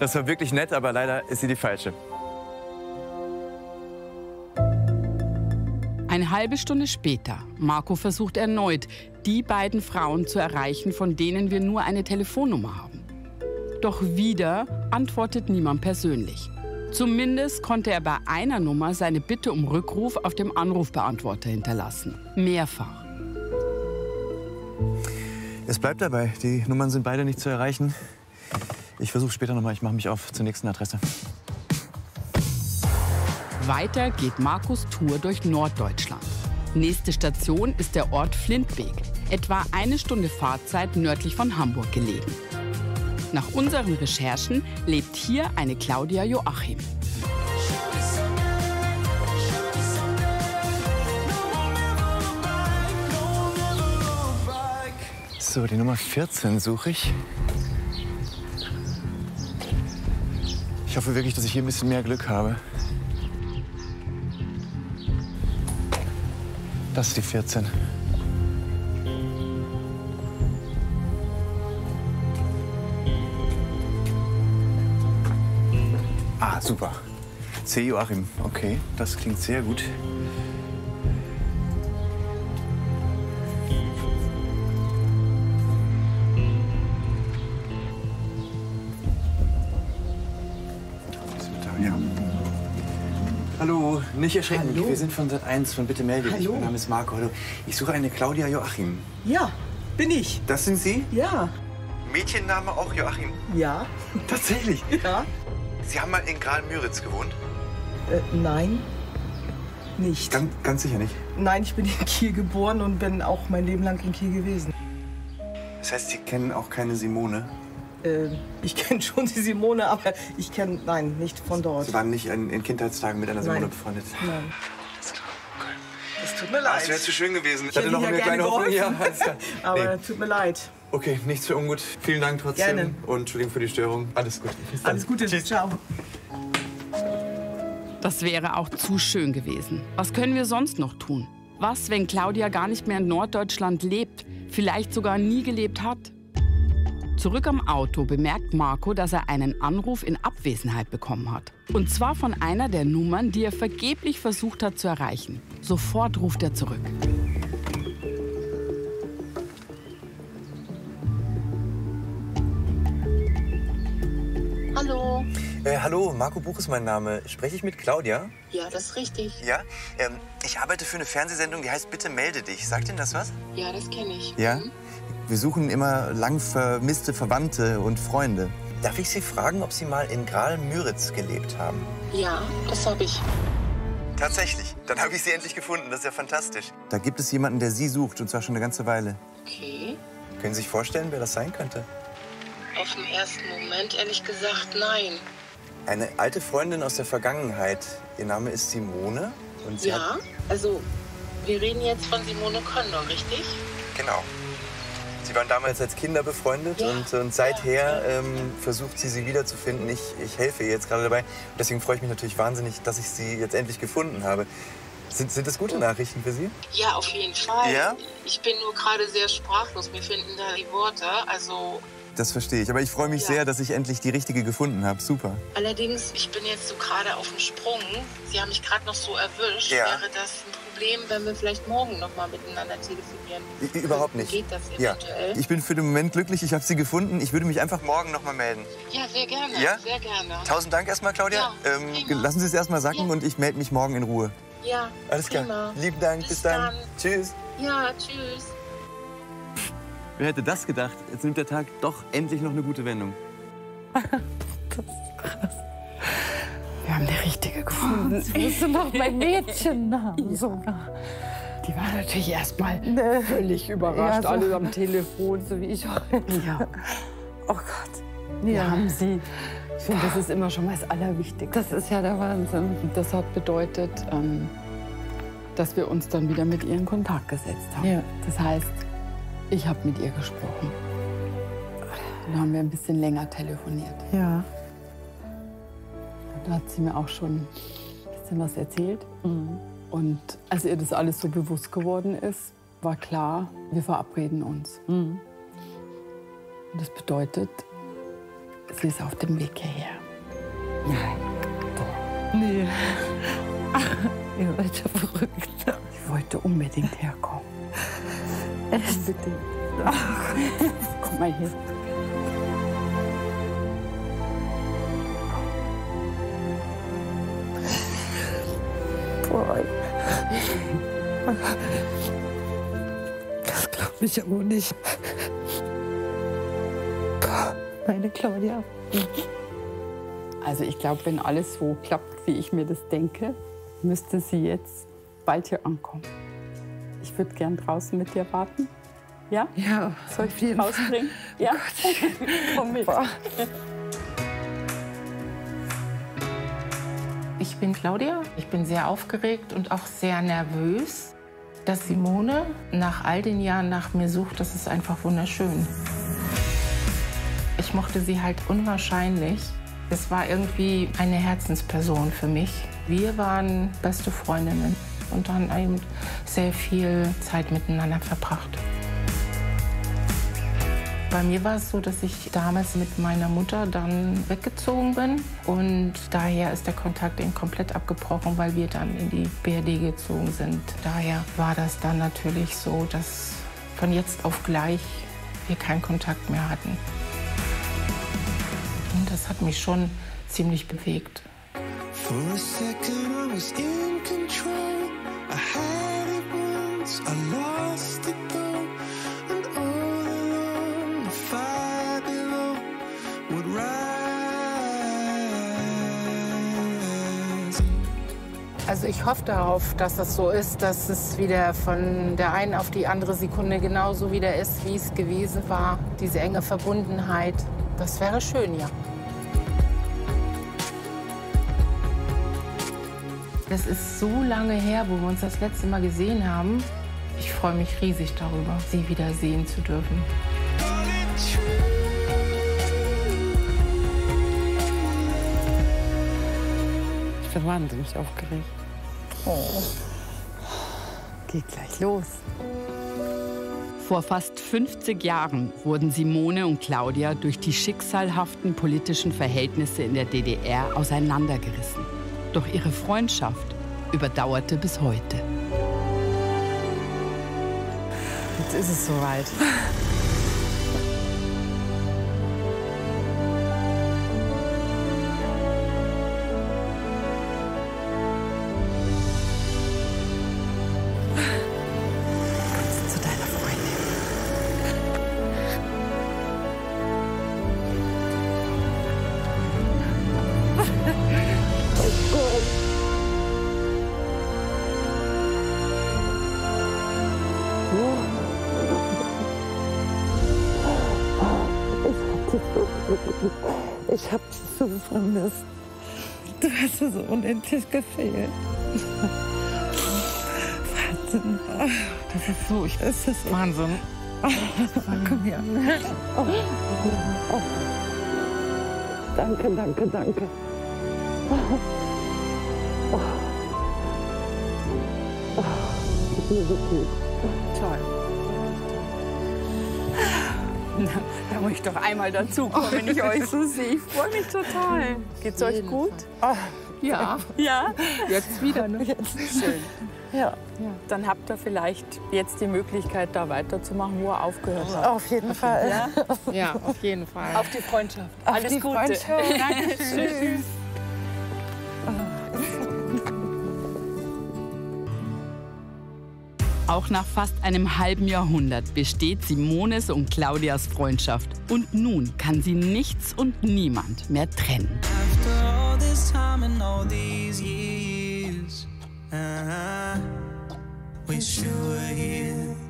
Das war wirklich nett, aber leider ist sie die falsche. Eine halbe Stunde später. Marco versucht erneut, die beiden Frauen zu erreichen, von denen wir nur eine Telefonnummer haben. Doch wieder antwortet niemand persönlich. Zumindest konnte er bei einer Nummer seine Bitte um Rückruf auf dem Anrufbeantworter hinterlassen. Mehrfach. Es bleibt dabei, die Nummern sind beide nicht zu erreichen. Ich versuche später nochmal, ich mache mich auf zur nächsten Adresse. Weiter geht Markus Tour durch Norddeutschland. Nächste Station ist der Ort Flintbeek, etwa eine Stunde Fahrzeit nördlich von Hamburg gelegen. Nach unseren Recherchen lebt hier eine Claudia Joachim. So, die Nummer 14 suche ich. Ich hoffe wirklich, dass ich hier ein bisschen mehr Glück habe. Das ist die 14. Ah, super. C. Joachim. Okay, das klingt sehr gut. Ja. Hallo, nicht erschrecken. Hallo. Wir sind von Sat 1 von Bitte melde dich. Hallo. Mein Name ist Marco. Hallo. Ich suche eine Claudia Joachim. Ja, bin ich. Das sind Sie? Ja, Mädchenname auch Joachim. ja, Tatsächlich. ja. Sie haben mal in Graal-Müritz gewohnt? Äh, nein, nicht. Ganz, ganz sicher nicht. Nein, ich bin in Kiel geboren und bin auch mein Leben lang in Kiel gewesen. Das heißt, Sie kennen auch keine Simone? Äh, ich kenne schon die Simone, aber ich kenne, nein, nicht von dort. Sie waren nicht in, in Kindheitstagen mit einer Simone Nein. befreundet? Nein. Das tut mir leid. es wäre zu schön gewesen. Ich hätte hatte noch eine kleine Hoffnung. Ja, aber Nee. tut mir leid. Okay, nichts für ungut. Vielen Dank trotzdem. Gerne. Und Entschuldigung für die Störung. Alles gut. Bis dann. Alles Gute, Tschüss. ciao. Das wäre auch zu schön gewesen. Was können wir sonst noch tun? Was, wenn Claudia gar nicht mehr in Norddeutschland lebt, vielleicht sogar nie gelebt hat? Zurück am Auto bemerkt Marco, dass er einen Anruf in Abwesenheit bekommen hat. Und zwar von einer der Nummern, die er vergeblich versucht hat zu erreichen. Sofort ruft er zurück. Hallo. Äh, hallo, Marco Buch ist mein Name. Spreche ich mit Claudia? Ja, das ist richtig. Ja. Ähm, ich arbeite für eine Fernsehsendung, die heißt Bitte melde dich. Sagt Ihnen das was? Ja, das kenne ich. Ja. Mhm. Wir suchen immer lang vermisste Verwandte und Freunde. Darf ich Sie fragen, ob Sie mal in Graal-Müritz gelebt haben? Ja, das habe ich. Tatsächlich. Dann habe ich Sie endlich gefunden. Das ist ja fantastisch. Da gibt es jemanden, der Sie sucht, und zwar schon eine ganze Weile. Okay. Können Sie sich vorstellen, wer das sein könnte? Auf den ersten Moment ehrlich gesagt nein. Eine alte Freundin aus der Vergangenheit. Ihr Name ist Simone. Und sie Ja, hat... also wir reden jetzt von Simone Condor, richtig? Genau. Sie waren damals als Kinder befreundet Ja. und, und seither ähm, versucht sie, sie wiederzufinden. Ich, ich helfe ihr jetzt gerade dabei. Und deswegen freue ich mich natürlich wahnsinnig, dass ich sie jetzt endlich gefunden habe. Sind, sind das gute Nachrichten für Sie? Ja, auf jeden Fall. Ja? Ich bin nur gerade sehr sprachlos. Mir finden da die Worte. Also Das verstehe ich. Aber ich freue mich Ja. sehr, dass ich endlich die richtige gefunden habe. Super. allerdings, ich bin jetzt so gerade auf dem Sprung. Sie haben mich gerade noch so erwischt. Ja. Wäre das ein Problem, wenn wir vielleicht morgen noch mal miteinander telefonieren? Überhaupt nicht. Geht das Ja, eventuell? ich bin für den Moment glücklich. Ich habe sie gefunden. Ich würde mich einfach morgen noch mal melden. Ja, sehr gerne. Ja? Sehr gerne. Tausend Dank erstmal, Claudia. Ja, ähm, lassen Sie es erstmal sacken Ja. und ich melde mich morgen in Ruhe. Ja, Alles prima. klar. Lieben Dank. Bis, Bis dann. dann. Tschüss. Ja, tschüss. Wer hätte das gedacht? Jetzt nimmt der Tag doch endlich noch eine gute Wendung. Wir haben die richtige gefunden. Jetzt musst du noch mein Mädchennamen sogar. Die war natürlich erstmal völlig Ja, überrascht, so. alle am Telefon. So wie ich heute. Ja, Oh Gott. wir Ja. haben sie. Ich finde, das ist immer schon mal das Allerwichtigste. Das ist ja der Wahnsinn. Das hat bedeutet, ähm, dass wir uns dann wieder mit ihr in Kontakt gesetzt haben. Ja. Das heißt, ich habe mit ihr gesprochen. Dann haben wir ein bisschen länger telefoniert. Ja. Da hat sie mir auch schon ein bisschen was erzählt. Und als ihr das alles so bewusst geworden ist, war klar, wir verabreden uns. Und das bedeutet, Sie ist auf dem Weg hierher. Nein. Doch. Nee. Ihr seid ja verrückt. Ich wollte unbedingt herkommen. Echt? Unbedingt. Komm mal hier. Boah. Das glaube ich aber nicht. Meine Claudia. Also ich glaube, wenn alles so klappt, wie ich mir das denke, müsste sie jetzt bald hier ankommen. Ich würde gern draußen mit dir warten. Ja? Ja, Soll ich dich rausbringen? Ja? Komm mit. Boah. Ich bin Claudia. Ich bin sehr aufgeregt und auch sehr nervös. Dass Simone nach all den Jahren nach mir sucht, das ist einfach wunderschön. Ich mochte sie halt unwahrscheinlich. Es war irgendwie eine Herzensperson für mich. Wir waren beste Freundinnen und haben eben sehr viel Zeit miteinander verbracht. Bei mir war es so, dass ich damals mit meiner Mutter dann weggezogen bin und daher ist der Kontakt eben komplett abgebrochen, weil wir dann in die BRD gezogen sind. Daher war das dann natürlich so, dass von jetzt auf gleich wir keinen Kontakt mehr hatten. Und das hat mich schon ziemlich bewegt. For a second I was in control. Also ich hoffe darauf, dass es so ist, dass es wieder von der einen auf die andere Sekunde genauso wieder ist, wie es gewesen war. Diese enge Verbundenheit. Das wäre schön, ja. Das ist so lange her, wo wir uns das letzte Mal gesehen haben. Ich freue mich riesig darüber, sie wieder sehen zu dürfen. Ich bin wahnsinnig aufgeregt. Oh. Geht gleich los. Vor fast 50 Jahren wurden Simone und Claudia durch die schicksalhaften politischen Verhältnisse in der DDR auseinandergerissen. Doch ihre Freundschaft überdauerte bis heute. Jetzt ist es soweit. Ich hab dich so vermisst. Du hast mir so unendlich gefehlt. Wahnsinn. Das ist so, ich, Es ist Wahnsinn. Komm her. Oh. Oh. Danke, danke, danke. Oh. Oh. Oh. Ich bin so gut. Toll. Na, da muss ich doch einmal dazukommen, wenn ich euch so sehe. Ich freue mich total. Geht's euch gut? Ja, Ja? jetzt wieder. Ne? Schön. Ja, Dann habt ihr vielleicht jetzt die Möglichkeit, da weiterzumachen, wo er aufgehört hat. auf jeden Fall. Ja? Ja, auf jeden Fall. Auf die Freundschaft. Auf Alles die Gute. Freundschaft. Dankeschön. Auch nach fast einem halben Jahrhundert besteht Simones und Claudias Freundschaft. Und nun kann sie nichts und niemand mehr trennen. Years, uh, here